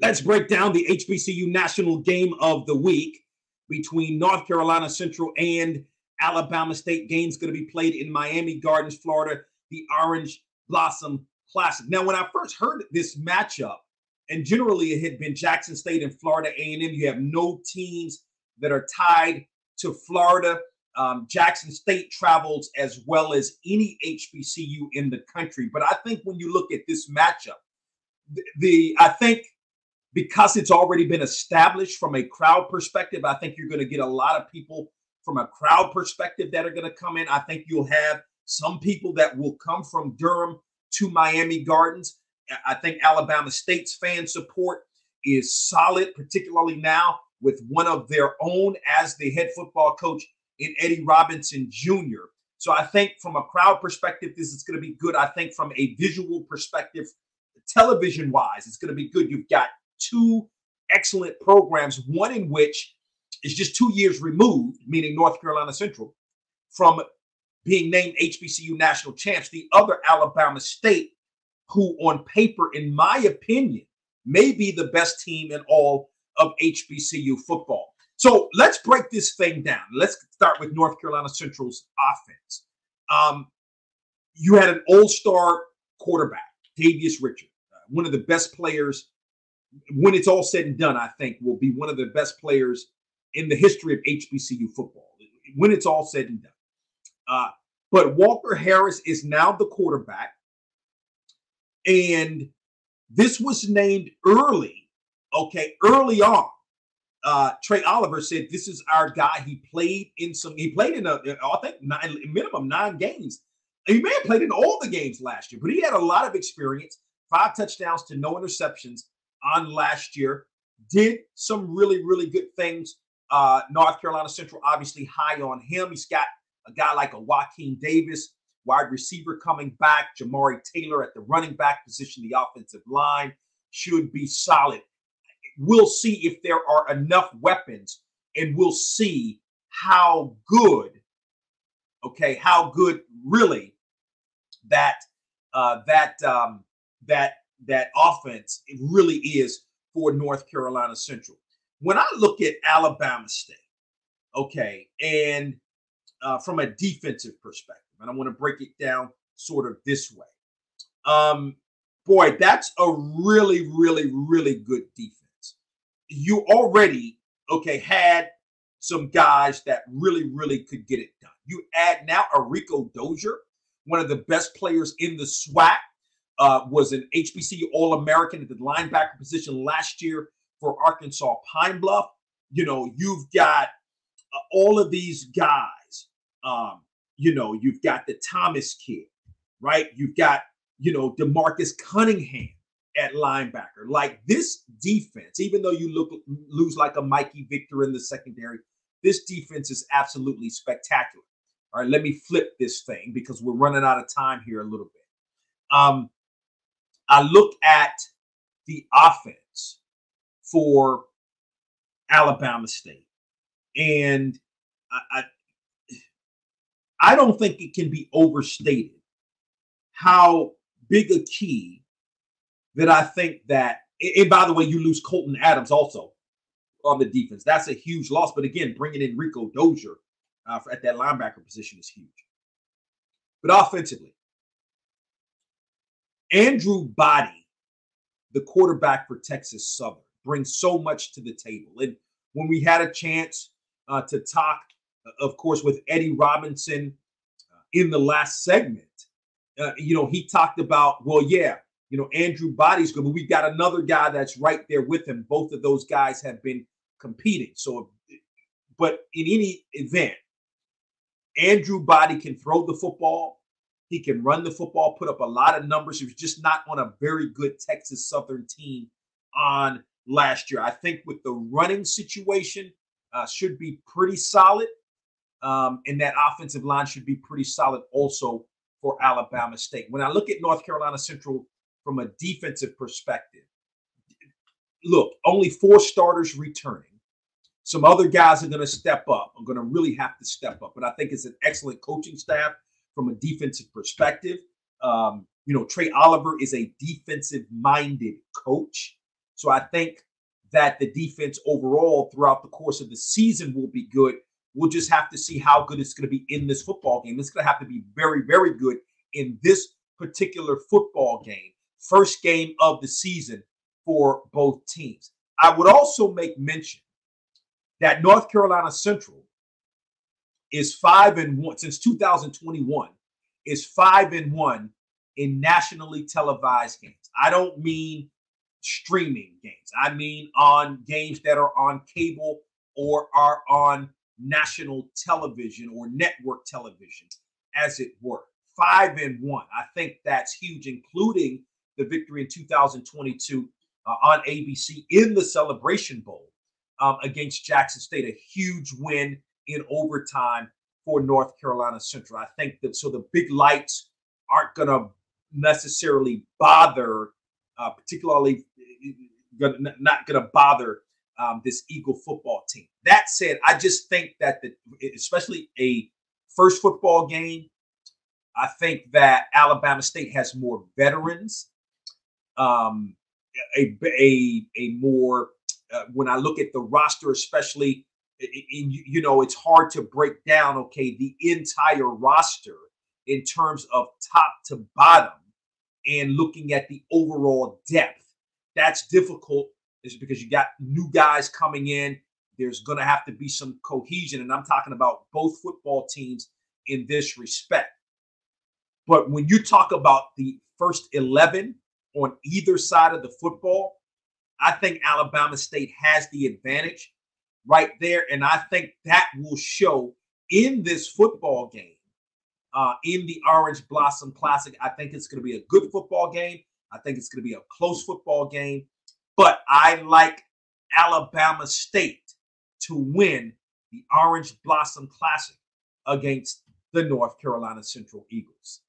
Let's break down the HBCU national game of the week between North Carolina Central and Alabama State. Game's going to be played in Miami Gardens, Florida, the Orange Blossom Classic. Now, when I first heard this matchup, and generally it had been Jackson State and Florida A&M, you have no teams that are tied to Florida. Um, Jackson State travels as well as any HBCU in the country. But I think when you look at this matchup, the, the I think because it's already been established from a crowd perspective, I think you're going to get a lot of people from a crowd perspective that are going to come in. I think you'll have some people that will come from Durham to Miami Gardens. I think Alabama State's fan support is solid, particularly now with one of their own as the head football coach in Eddie Robinson Jr. So I think from a crowd perspective, this is going to be good. I think from a visual perspective, television wise, it's going to be good. You've got two excellent programs, one in which is just two years removed, meaning North Carolina Central, from being named HBCU national champs. The other, Alabama State, who on paper, in my opinion, may be the best team in all of HBCU football. So let's break this thing down. Let's start with North Carolina Central's offense. Um, you had an all-star quarterback, Davius Richard, uh, one of the best players when it's all said and done, I think will be one of the best players in the history of HBCU football. When it's all said and done. Uh, but Walker Harris is now the quarterback. And this was named early, okay, early on. Uh, Trey Oliver said, This is our guy. He played in some, he played in, a, I think, nine, minimum nine games. He may have played in all the games last year, but he had a lot of experience, five touchdowns to no interceptions on last year. Did some really, really good things. Uh, North Carolina Central, obviously high on him. He's got a guy like a Joaquin Davis, wide receiver coming back. J'Mari Taylor at the running back position, the offensive line should be solid. We'll see if there are enough weapons, and we'll see how good, okay, how good really that uh, that um, that that offense really is for North Carolina Central. When I look at Alabama State, okay, and uh, from a defensive perspective, and I want to break it down sort of this way. Um, boy, that's a really, really, really good defense. You already, okay, had some guys that really, really could get it done. You add now a Rico Dozier, one of the best players in the SWAC uh, was an HBC All American at the linebacker position last year for Arkansas Pine Bluff. You know, you've got uh, all of these guys. Um, you know, you've got the Thomas kid, right? You've got, you know, Demarcus Cunningham at linebacker. Like this defense, even though you look lose like a Mikey Victor in the secondary, this defense is absolutely spectacular. All right, let me flip this thing because we're running out of time here a little bit. Um, I look at the offense for Alabama State, and I, I, I don't think it can be overstated how big a key that I think that. And by the way, you lose Colton Adams also on the defense. That's a huge loss. But again, bringing in Rico Dozier uh, at that linebacker position is huge. But offensively, Andrew Body, the quarterback for Texas Southern, brings so much to the table. And when we had a chance uh, to talk, uh, of course, with Eddie Robinson uh, in the last segment, uh, you know, he talked about, well, yeah, you know, Andrew Body's good, but we've got another guy that's right there with him. Both of those guys have been competing. So, but in any event, Andrew Body can throw the football. He can run the football, put up a lot of numbers. He was just not on a very good Texas Southern team on last year. I think with the running situation, uh, should be pretty solid. Um, and that offensive line should be pretty solid also for Alabama State. When I look at North Carolina Central from a defensive perspective, look, only four starters returning. Some other guys are going to step up. I'm going to really have to step up. But I think it's an excellent coaching staff from a defensive perspective. Um, you know, Trey Oliver is a defensive minded coach. So I think that the defense overall throughout the course of the season will be good. We'll just have to see how good it's going to be in this football game. It's going to have to be very, very good in this particular football game, first game of the season for both teams. I would also make mention that North Carolina Central is five and one since 2021 is five and one in nationally televised games. I don't mean streaming games. I mean on games that are on cable or are on national television or network television, as it were. Five and one. I think that's huge, including the victory in 2022 uh, on ABC in the Celebration Bowl um, against Jackson State. A huge win in overtime for North Carolina Central. I think that so the big lights aren't going to necessarily bother, uh, particularly not going to bother um, this Eagle football team. That said, I just think that the, especially a first football game, I think that Alabama State has more veterans, um, a a a more uh, when I look at the roster, especially in, you know, it's hard to break down. Okay, the entire roster in terms of top to bottom, and looking at the overall depth. That's difficult, is because you got new guys coming in. There's going to have to be some cohesion, and I'm talking about both football teams in this respect. But when you talk about the first 11 on either side of the football, I think Alabama State has the advantage right there. And I think that will show in this football game, uh, in the Orange Blossom Classic. I think it's going to be a good football game. I think it's going to be a close football game. But I like Alabama State to win the Orange Blossom Classic against the North Carolina Central Eagles.